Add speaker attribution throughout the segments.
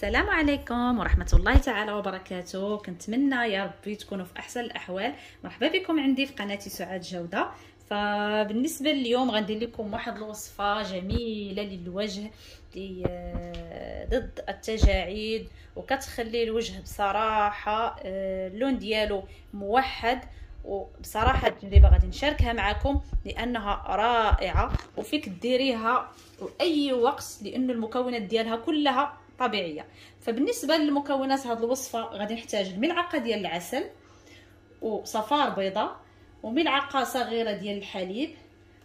Speaker 1: السلام عليكم ورحمة الله تعالى وبركاته. كنتمنى يا ربي تكونوا في أحسن الأحوال. مرحبا بكم عندي في قناتي سعاد جودة. فبالنسبة اليوم غندير لكم واحد الوصفة جميلة للوجه آه، ضد التجاعيد وكتخلي الوجه بصراحة آه، اللون ديالو موحد وبصراحة التجربه غادي نشاركها معكم لأنها رائعة وفيك ديريها اي وقت لأن المكونات ديالها كلها طبيعية. فبالنسبة للمكونات هذه الوصفة غادي نحتاج الملعقة ديال العسل وصفار بيضاء وملعقة صغيرة ديال الحليب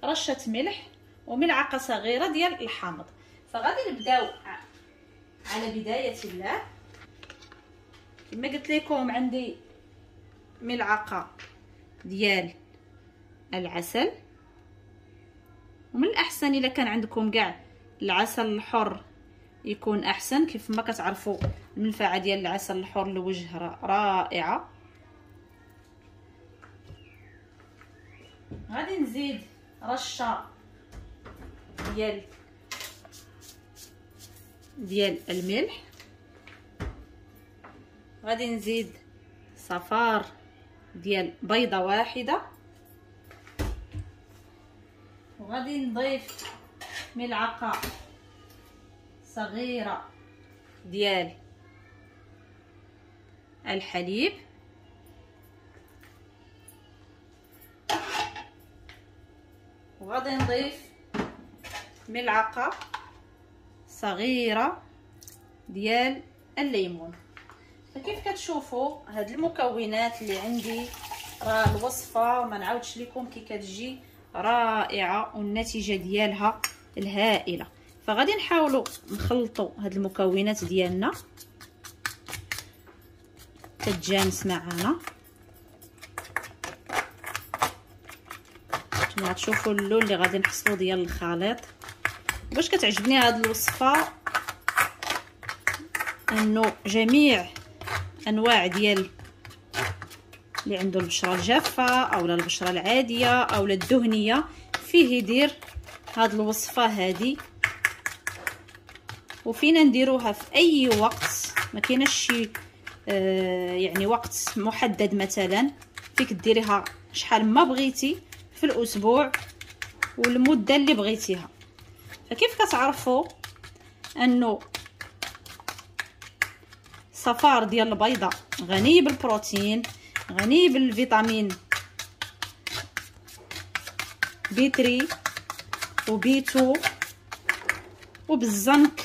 Speaker 1: رشة ملح وملعقة صغيرة ديال الحامض. فغادي نبداو على بداية الله. كما قلت لكم عندي ملعقة ديال العسل. ومن الأحسن إلا كان عندكم كاع العسل الحر يكون أحسن. كيف ما كتعرفوا المنفعة ديال العسل الحر للوجه رائعة. غادي نزيد رشة ديال ديال الملح. غادي نزيد صفار ديال بيضة واحدة. وغادي نضيف ملعقة صغيرة. ديال الحليب. وغادي نضيف ملعقة صغيرة ديال الليمون. فكيف كتشوفوا هاد المكونات اللي عندي راه الوصفة ما نعاودش لكم كي كتجي رائعة والنتيجة ديالها الهائلة. فغادي نحاولوا نخلطوا هاد المكونات ديالنا. تتجانس معنا كما تشوفوا اللون اللي غادي نحصلوا ديال الخليط. باش كتعجبني هاد الوصفة انه جميع انواع ديال اللي عنده البشرة الجافة أو البشرة العادية أو الدهنية فيه يدير هاد الوصفة هذه وفينا نديروها في أي وقت. ما كاينش شي آه يعني وقت محدد مثلا. فيك ديريها شحال ما بغيتي في الأسبوع والمدة اللي بغيتيها. فكيف كتعرفوا أنه صفار ديال البيضة غني بالبروتين غني بالفيتامين بي 3 وبي 2 وبالزنك؟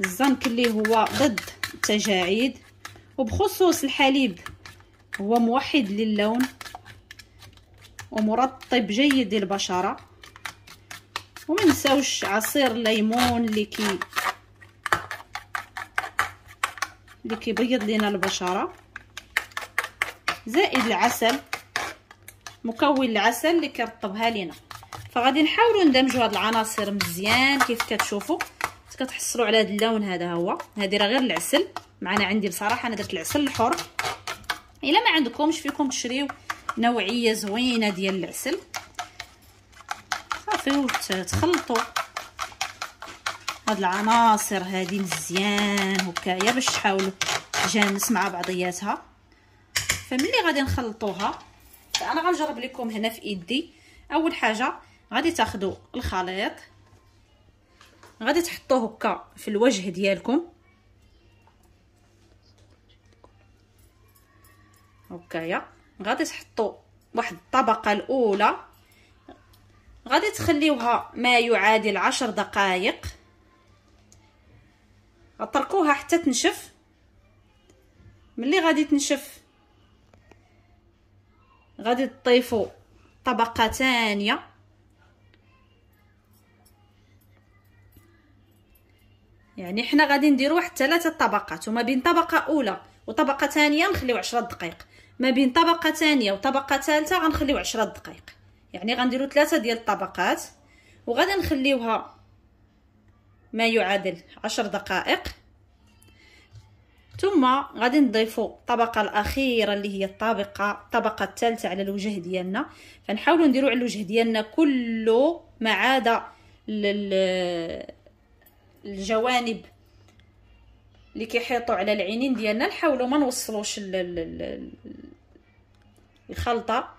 Speaker 1: الزنك اللي هو ضد التجاعيد وبخصوص الحليب هو موحد للون ومرطب جيد للبشرة. وما نساوش عصير الليمون اللي كي اللي كيبيض لنا البشرة. زائد العسل مكون العسل اللي كيرطبها لنا فغادي نحاولوا ندمجوا هاد العناصر مزيان كيف كتشوفوا كتحصلوا على هذا اللون هذا هو. هذه راه غير العسل. معنا عندي بصراحة أنا درت العسل الحر. إلا ما عندكمش فيكم تشريو نوعية زوينة ديال العسل. صافي وتخلطوا هاد العناصر هادي مزيان هكايا باش تحاولوا تجانس مع بعضياتها. فملي غادي نخلطوها فأنا غنجرب لكم هنا في إيدي. أول حاجة غادي تاخذوا الخليط. غادي تحطوه هكا في الوجه ديالكم. هكايا. غادي تحطوا واحد الطبقة الأولى. غادي تخليوها ما يعادل عشر دقائق غتركوها حتى تنشف. ملي غادي تنشف غادي تضيفوا طبقة ثانية. يعني حنا غادي نديرو واحد ثلاثة طبقات وما بين طبقة أولى وطبقة ثانية نخليو عشرة دقائق ما بين طبقة ثانية وطبقة ثالثة غنخليو عشرة دقائق يعني غنديرو ثلاثة ديال الطبقات وغادي نخليوها ما يعادل عشر دقائق. ثم غادي نضيفوا الطبقة الأخيرة اللي هي الطابقة الطبقه الثالثة على الوجه ديالنا. فنحاولوا نديروا على الوجه ديالنا كله ما عدا الجوانب اللي كيحيطوا على العينين ديالنا نحاولوا ما نوصلوش الخلطة.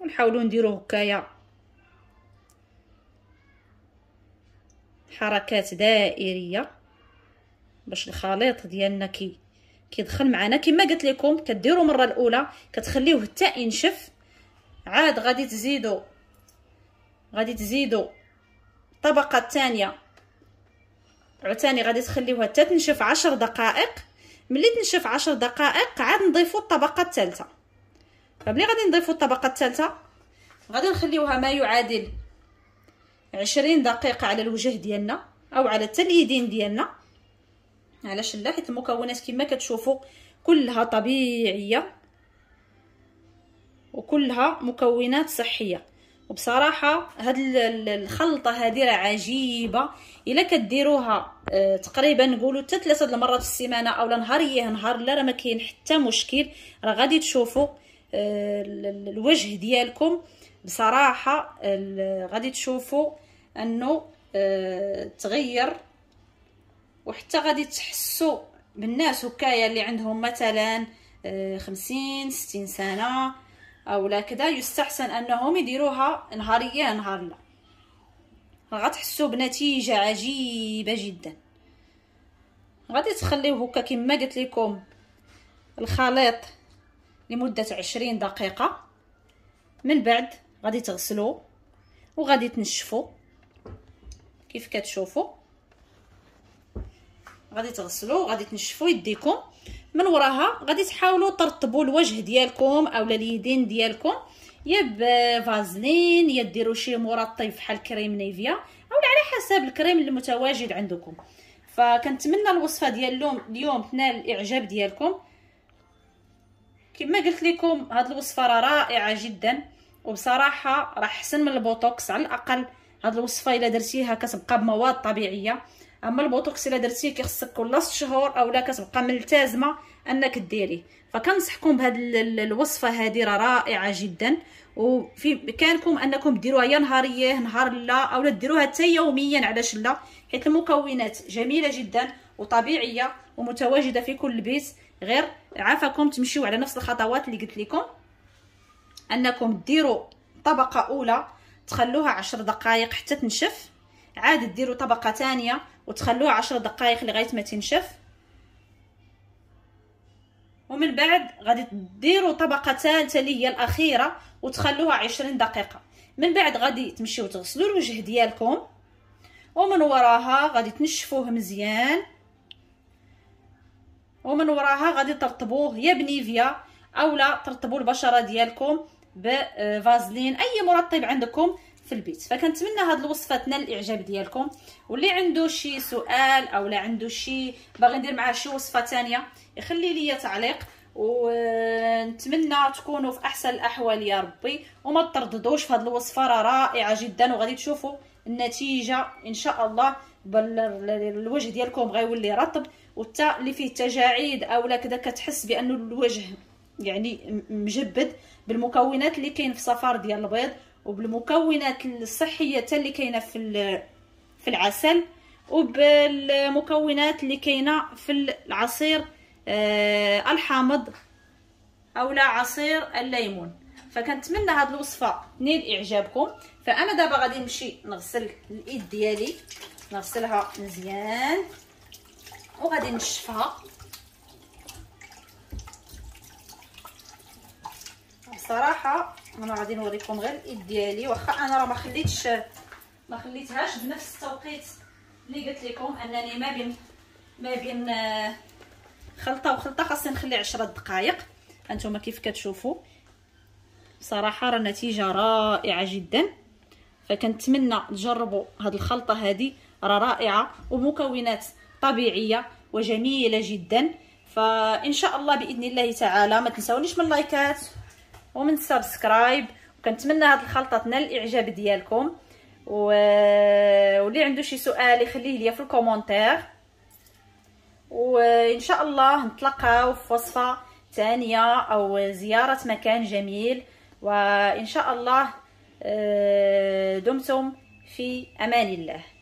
Speaker 1: ونحاولوا نديرو هكايا. حركات دائرية باش الخليط ديالنا كي كيدخل معنا. كما قلت لكم كديروا مرة الأولى كتخليوه حتى ينشف. عاد غادي تزيدوا. غادي تزيدوا. الطبقه الثانية عاوتاني غادي تخليوها حتى تنشف عشر دقائق. ملي تنشف عشر دقائق عاد نضيفوا الطبقة الثالثة. فملي غادي نضيفوا الطبقة الثالثة غادي نخليوها ما يعادل عشرين دقيقة على الوجه ديالنا أو على حتى اليدين ديالنا. علاش لا؟ حيت المكونات كما كتشوفوا كلها طبيعية وكلها مكونات صحية. وبصراحة هاد الخلطة هذه راه عجيبة. إلا كديروها آه تقريبا نقولوا حتى ثلاثة المرات في السيمانة اولا نهاريه نهار لا راه ما كاين حتى مشكل. راه غادي تشوفوا آه الوجه ديالكم. بصراحة غادي تشوفوا أنه آه تغير. وحتى غادي تحسوا بالناس هكايا اللي عندهم مثلا خمسين ستين سنة. أو لا كذا يستحسن أنهم يديروها نهارية نهار لا. غتحسوا بنتيجة عجيبة جدا. غادي تخليوه هكا كما قلت لكم الخليط لمدة عشرين دقيقة. من بعد غادي تغسلوه وغادي تنشفوا كيف كتشوفوا غادي تغسلوا غادي تنشفوا يديكم. من وراها غادي تحاولوا ترطبوا الوجه ديالكم اولا اليدين ديالكم. يا بفازلين يا ديروا شي مرطب بحال كريم نيفيا اولا على حسب الكريم اللي متواجد عندكم. فكنتمنى الوصفة ديال اليوم اليوم تنال الإعجاب ديالكم. كما قلت لكم هاد الوصفة راه رائعة جدا وبصراحة راه احسن من البوتوكس على الأقل. هاد الوصفة إلا درتيها كتبقى بمواد طبيعية. أما البوتوكس إلا درتيه كيخصك كل 6 شهور اولا كتبقى ملتزمة أنك ديريه. فكنصحكم بهاد الوصفة هذه راه رائعة جدا. وفي بامكانكم أنكم ديروها يا نهار ايه نهار لا اولا ديروها حتى يوميا علاش لا؟ حيت المكونات جميلة جدا وطبيعية ومتواجدة في كل بيت. غير عافاكم تمشيو على نفس الخطوات اللي قلت لكم. أنكم ديروا طبقة أولى تخلوها عشر دقائق حتى تنشف. عاد ديروا طبقة ثانية وتخلوها عشر دقائق لغاية ما تنشف. ومن بعد غادي ديروا طبقة ثالثة اللي هي الأخيرة وتخلوها عشرين دقيقة. من بعد غادي تمشيو تغسلوا الوجه ديالكم ومن وراها غادي تنشفوه مزيان. ومن وراها غادي ترطبوه يا بنيفيا اولا ترطبوا البشرة ديالكم بفازلين. أي مرطب عندكم في البيت. فكنتمنى هاد الوصفه تنال الاعجاب ديالكم. واللي عنده شي سؤال أو لا عنده شي باغي ندير معاه شي وصفة ثانية يخلي لي تعليق. ونتمنى تكونوا في أحسن الأحوال يا ربي. وما ترددوش في هذه الوصفة راه رائعة جدا. وغادي تشوفوا النتيجة إن شاء الله. الوجه ديالكم غيولي رطب. وتا اللي فيه تجاعيد أو لا كذا كتحس بأنه الوجه يعني مجبد بالمكونات اللي كاين في صفار ديال البيض. وبالمكونات الصحية اللي كاينة في في العسل وبالمكونات اللي كاينة في العصير آه الحامض اولا عصير الليمون. فكنتمنى هاد الوصفة تنيل إعجابكم. فأنا دابا غادي نمشي نغسل الإيد ديالي. نغسلها مزيان. وغادي نشفها. بصراحة أنا غادي نوريكم غير الإيد ديالي. واخا أنا راه ما خليتش ما خليتهاش بنفس التوقيت اللي قلت لكم أنني ما بين ما بين آه، خلطة وخلطة خاصني نخلي عشرة دقائق أنتم كيف كتشوفوا؟ بصراحه راه النتيجه رائعة جدا. فكنتمنى تجربوا هذه الخلطة هذه راه رائعة ومكونات طبيعية وجميلة جدا. فإن شاء الله بإذن الله تعالى ما تنساونيش من اللايكات ومن subscribe وكنتمنى هذه الخلطة تنال الإعجاب ديالكم. و... واللي عنده شي سؤال يخليه لي في ال commentaire وإن شاء الله نتلاقاو في وصفة ثانية أو زيارة مكان جميل. وإن شاء الله آه، دمتم في أمان الله.